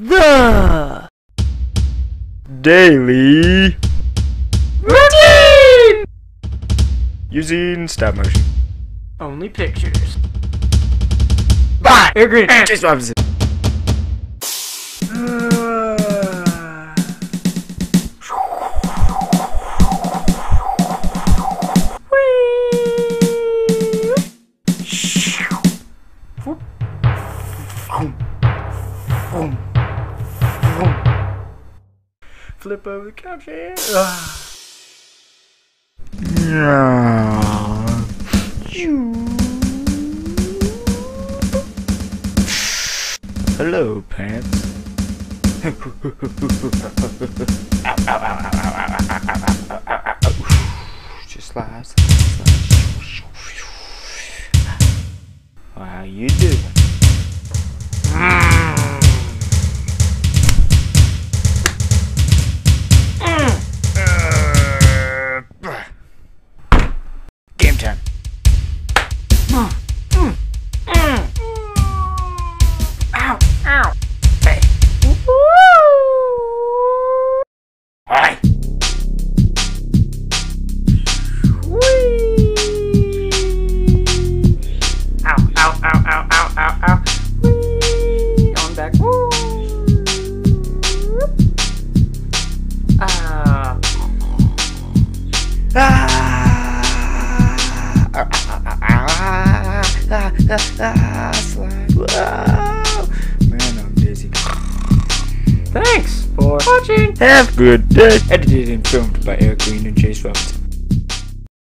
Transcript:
The Daily routine. using stop motion. Only pictures. Bye. Eric Green. Eh. Just opposite. Flip over the couch here. yeah. Hello, pants. Just slides. How you doing? Time. Man, I'm dizzy. Thanks for watching. Have a good day. Edited and filmed by Eric Green and Jace Robinson.